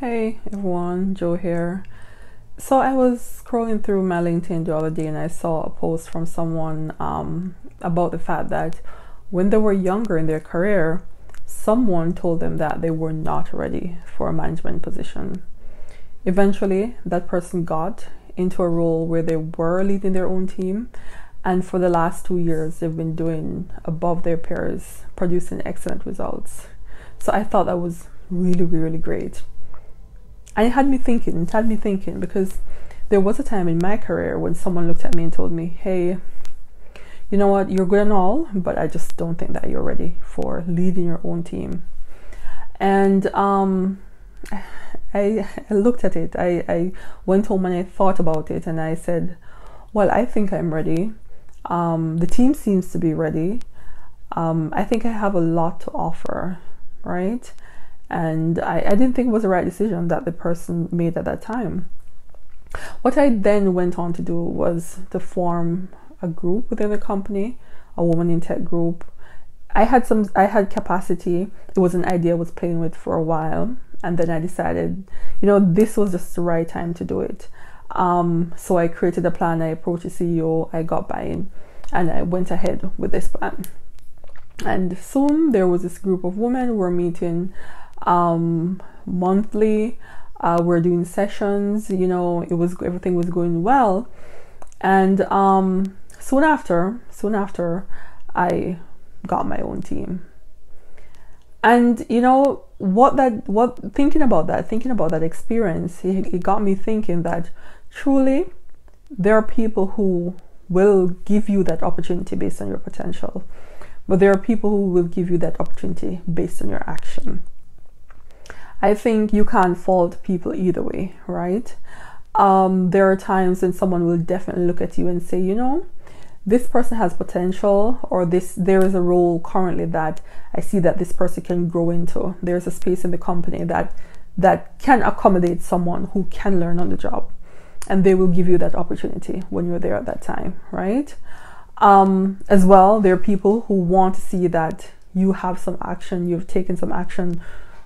Hey everyone, Jo here. So I was scrolling through my LinkedIn the other day and I saw a post from someone um, about the fact that when they were younger in their career, someone told them that they were not ready for a management position. Eventually, that person got into a role where they were leading their own team, and for the last two years, they've been doing above their peers, producing excellent results. So I thought that was really, really great. And it had me thinking, it had me thinking because there was a time in my career when someone looked at me and told me, hey, you know what, you're good and all, but I just don't think that you're ready for leading your own team. And um, I, I looked at it, I, I went home and I thought about it, and I said, well, I think I'm ready. Um, the team seems to be ready. Um, I think I have a lot to offer, right? And I, I didn't think it was the right decision that the person made at that time. What I then went on to do was to form a group within the company, a woman in tech group. I had some I had capacity. It was an idea I was playing with for a while. And then I decided, you know, this was just the right time to do it. Um, so I created a plan, I approached the CEO, I got buy-in, and I went ahead with this plan. And soon there was this group of women who were meeting um, monthly. Uh, we're doing sessions. You know, it was everything was going well, and um, soon after, soon after, I got my own team. And you know what that what thinking about that thinking about that experience it, it got me thinking that truly there are people who will give you that opportunity based on your potential but there are people who will give you that opportunity based on your action I think you can't fault people either way, right? Um, there are times when someone will definitely look at you and say, you know, this person has potential, or this there is a role currently that I see that this person can grow into. There's a space in the company that that can accommodate someone who can learn on the job, and they will give you that opportunity when you're there at that time, right? Um, as well, there are people who want to see that you have some action, you've taken some action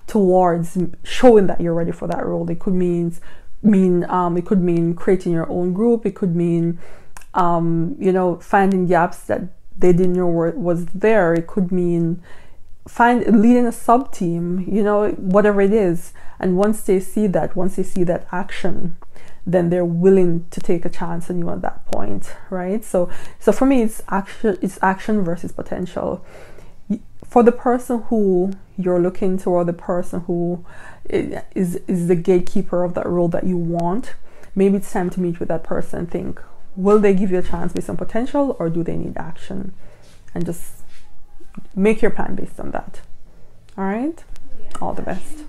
towards showing that you're ready for that role. It could mean mean um, it could mean creating your own group. It could mean um, you know finding gaps that they didn't know were, was there. It could mean find leading a sub team. You know whatever it is. And once they see that, once they see that action, then they're willing to take a chance on you at that point, right? So so for me, it's action. It's action versus potential for the person who you're looking to or the person who is is the gatekeeper of that role that you want maybe it's time to meet with that person think will they give you a chance based on potential or do they need action? And just make your plan based on that. All right? All the best